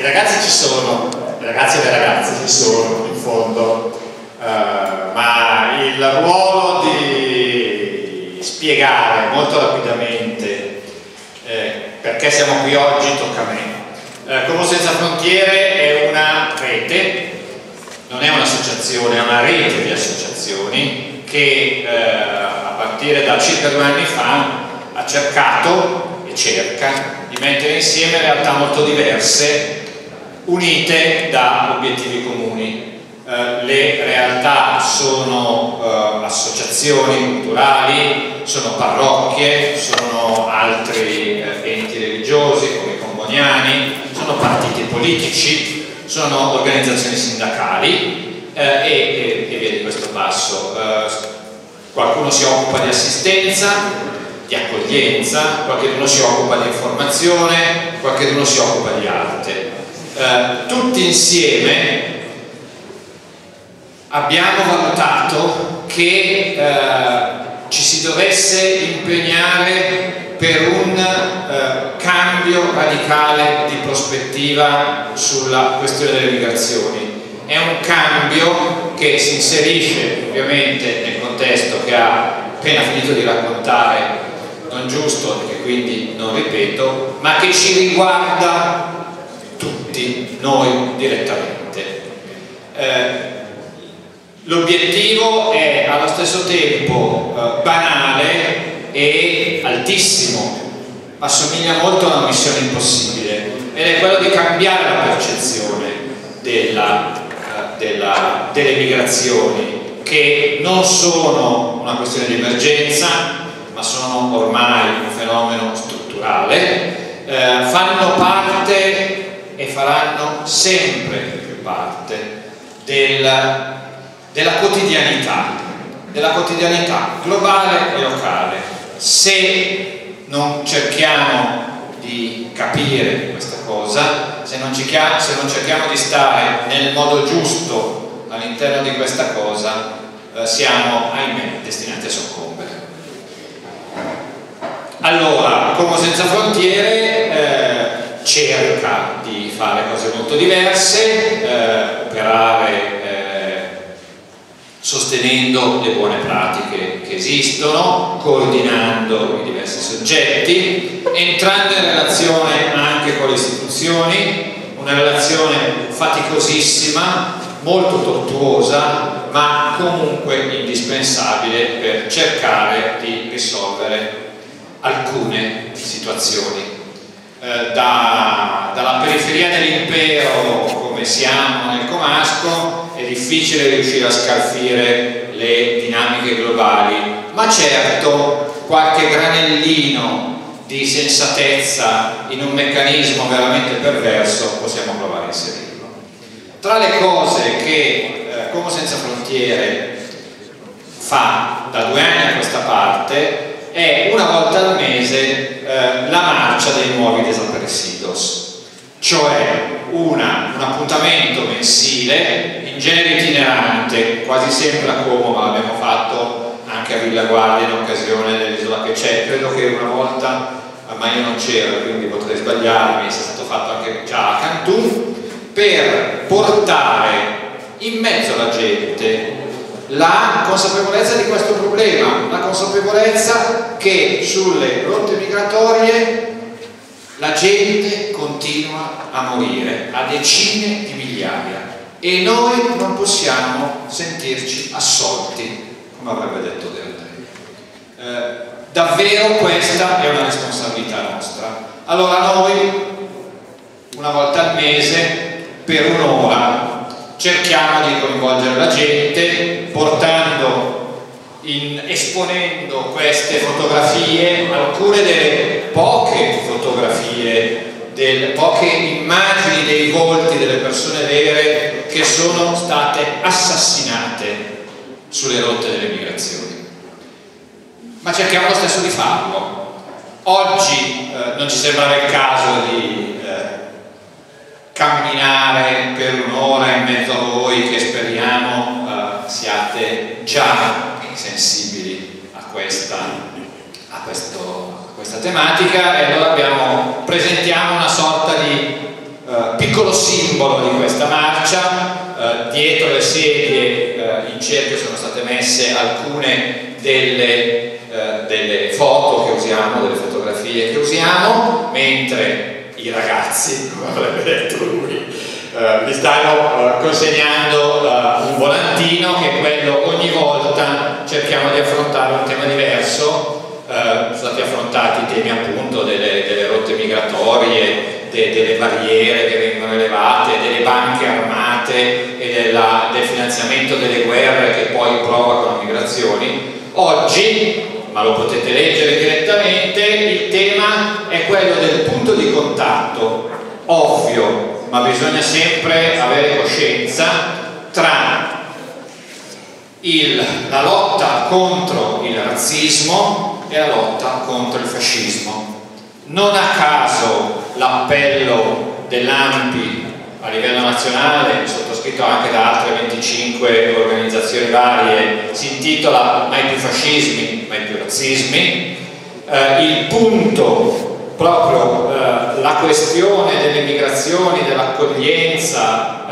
i ragazzi ci sono, i ragazzi e le ragazze ci sono in fondo, uh, ma il ruolo di spiegare molto rapidamente eh, perché siamo qui oggi tocca a me. Eh, Como Senza Frontiere è una rete, non è un'associazione, è una rete di associazioni che eh, a partire da circa due anni fa ha cercato e cerca di mettere insieme realtà molto diverse unite da obiettivi comuni. Eh, le realtà sono eh, associazioni culturali, sono parrocchie, sono altri eh, enti religiosi come i comboniani, sono partiti politici, sono organizzazioni sindacali eh, e, e, via di questo passo. Eh, qualcuno si occupa di assistenza, di accoglienza, qualcuno si occupa di informazione, qualcuno si occupa di arte. Eh, tutti insieme abbiamo valutato che eh, ci si dovesse impegnare per un eh, cambio radicale di prospettiva sulla questione delle migrazioni. È un cambio che si inserisce ovviamente nel contesto che ha appena finito di raccontare non giusto e quindi non ripeto, ma che ci riguarda tutti noi direttamente. Eh, L'obiettivo è allo stesso tempo eh, banale e altissimo, assomiglia molto a una missione impossibile ed è quello di cambiare la percezione della, eh, della, delle migrazioni che non sono una questione di emergenza ma sono ormai un fenomeno strutturale, eh, fanno faranno sempre più parte del della quotidianità, della quotidianità globale e locale. Se non cerchiamo di capire questa cosa, se non, cerchiamo, se non cerchiamo di stare nel modo giusto all'interno di questa cosa, eh, siamo, ahimè, destinati a soccombere. Allora, Como Senza Frontiere cerca di fare cose molto diverse, eh, operare sostenendo le buone pratiche che esistono, coordinando i diversi soggetti, entrando in relazione anche con le istituzioni, una relazione faticosissima, molto tortuosa, ma comunque indispensabile per cercare di risolvere alcune situazioni. Eh, da, dalla periferia dell'impero come siamo nel Comasco è difficile riuscire a scalfire le dinamiche globali, ma certo qualche granellino di sensatezza in un meccanismo veramente perverso possiamo provare a inserirlo. Tra le cose che eh, Como Senza Frontiere fa da due anni a questa parte è una volta al mese eh, la marcia dei nuovi desaparecidos, cioè una, un appuntamento mensile, in genere itinerante, quasi sempre a Como, ma l'abbiamo fatto anche a Villa Guardia in occasione dell'isola che c'è, credo che una volta, ma io non c'ero, quindi potrei sbagliarmi, sia stato fatto anche già a Cantù, per portare in mezzo alla gente la consapevolezza di questo problema, la consapevolezza che sulle rotte migratorie la gente continua a morire a decine di migliaia e noi non possiamo sentirci assolti, come avrebbe detto Deodè. Eh, davvero questa è una responsabilità nostra. Allora noi, una volta al mese, per un'ora, cerchiamo di coinvolgere la gente portando in, esponendo queste fotografie alcune delle poche fotografie delle poche immagini dei volti delle persone vere che sono state assassinate sulle rotte delle migrazioni. Ma cerchiamo lo stesso di farlo. Oggi eh, non ci sembrava il caso di camminare per un'ora in mezzo a voi che speriamo uh, siate già sensibili a questa, a, questo, questa, tematica e allora abbiamo, presentiamo una sorta di uh, piccolo simbolo di questa marcia, eh, dietro le sedie eh, in cerchio sono state messe alcune delle, eh, delle foto che usiamo, delle fotografie che usiamo, mentre i ragazzi, come avrebbe detto lui, eh, vi stanno eh, consegnando eh, un volantino che è quello ogni volta cerchiamo di affrontare un tema diverso, eh, sono stati affrontati i temi appunto delle, delle rotte migratorie, de, delle barriere che vengono elevate, delle banche armate e della, del finanziamento delle guerre che poi provocano migrazioni. Oggi, ma lo potete leggere direttamente, il tema è quello del punto di contatto, ovvio, ma bisogna sempre avere coscienza, tra il, la lotta contro il razzismo e la lotta contro il fascismo. Non a caso l'appello dell'ANPI a livello nazionale, sottoscritto anche da altre 25 organizzazioni varie, si intitola Mai più fascismi, mai più razzismi. Eh, il punto, proprio eh, la questione delle migrazioni, dell'accoglienza,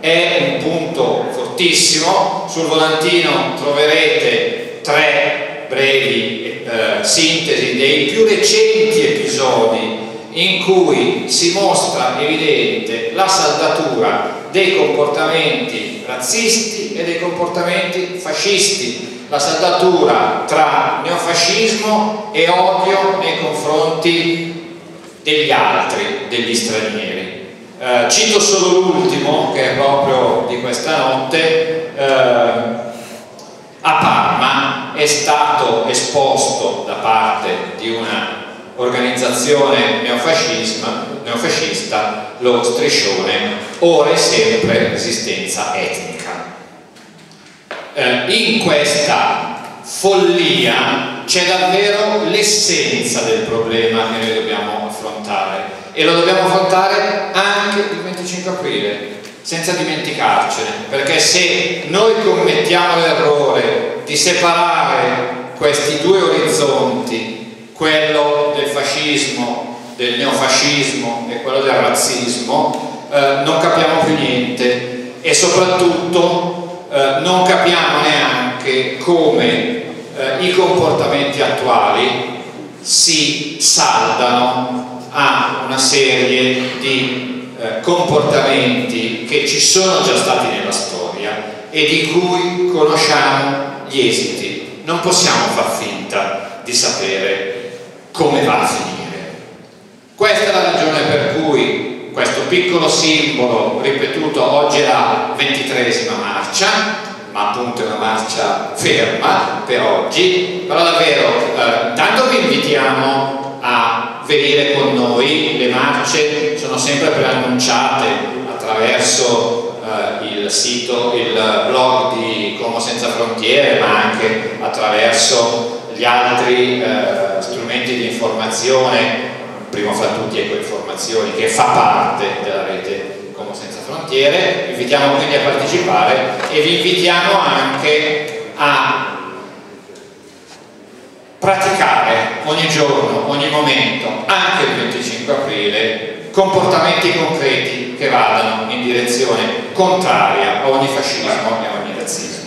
eh, è un punto fortissimo. Sul volantino troverete tre brevi eh, sintesi dei più recenti episodi in cui si mostra evidente la saldatura dei comportamenti razzisti e dei comportamenti fascisti, la saldatura tra neofascismo e odio nei confronti degli altri, degli stranieri. Eh, cito solo l'ultimo, che è proprio di questa notte, eh, a Parma è stato esposto da parte di una organizzazione neofascista lo striscione ora e sempre resistenza etnica. Eh, in questa follia c'è davvero l'essenza del problema che noi dobbiamo affrontare e lo dobbiamo affrontare anche il 25 aprile senza dimenticarcene perché se noi commettiamo l'errore di separare questi due orizzonti quello del fascismo, del neofascismo e quello del razzismo, eh, non capiamo più niente e soprattutto eh, non capiamo neanche come eh, i comportamenti attuali si saldano a una serie di eh, comportamenti che ci sono già stati nella storia e di cui conosciamo gli esiti. Non possiamo far finta di sapere come va a finire. Questa è la ragione per cui questo piccolo simbolo ripetuto oggi è la ventitresima marcia, ma appunto è una marcia ferma per oggi, però davvero eh, vi invitiamo a venire con noi, le marce sono sempre preannunciate attraverso eh, il sito, il blog di Como Senza Frontiere, ma anche attraverso gli altri eh, strumenti di informazione, primo fra tutti Eco Informazioni, che fa parte della rete Como Senza Frontiere, vi invitiamo quindi a partecipare e vi invitiamo anche a praticare ogni giorno, ogni momento, anche il 25 aprile, comportamenti concreti che vadano in direzione contraria a ogni fascismo e a ogni razzismo.